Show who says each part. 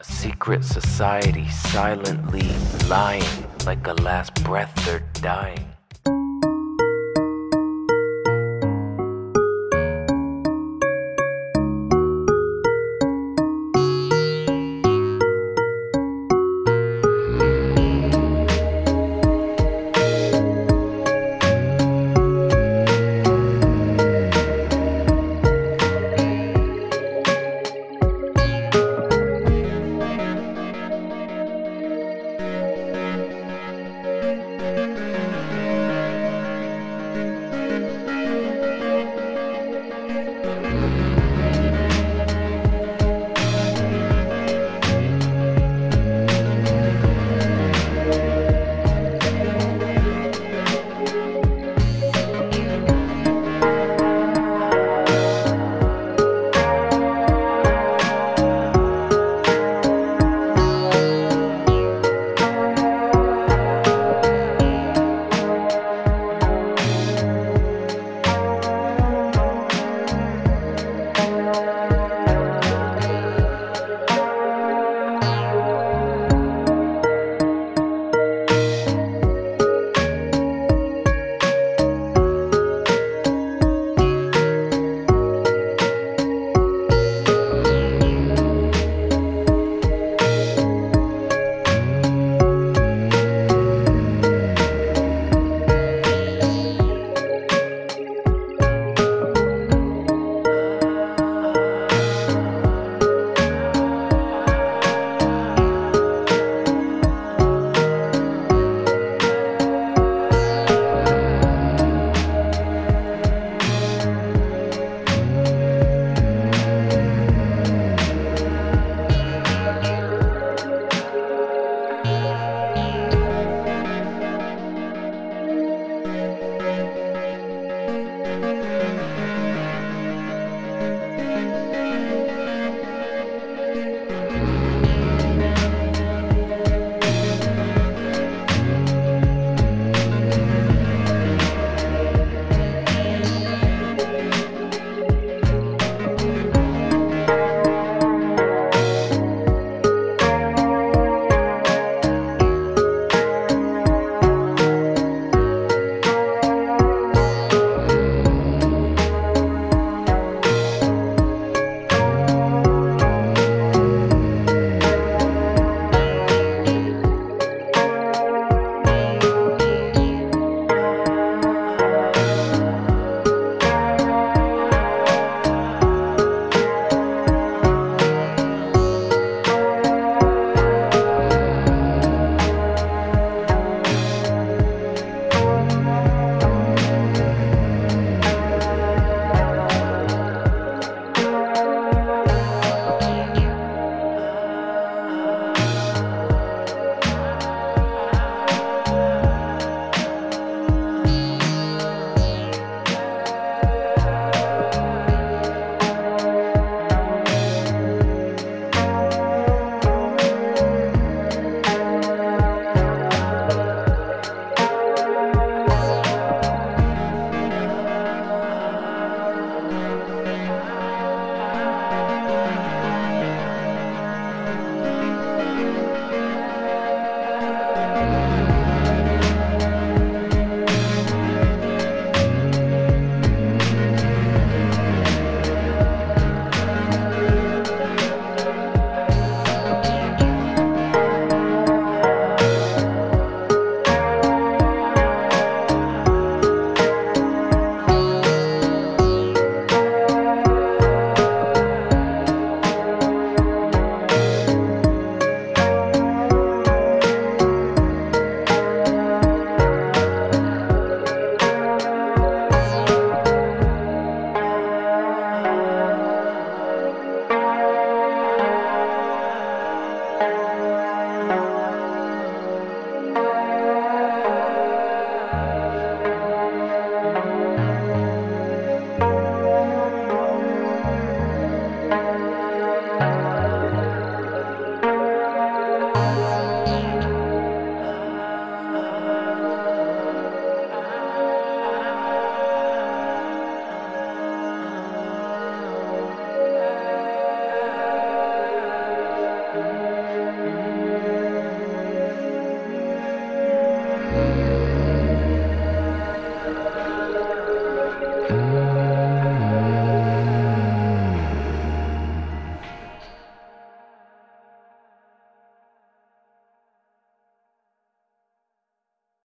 Speaker 1: A secret society silently lying like a last breath they're dying.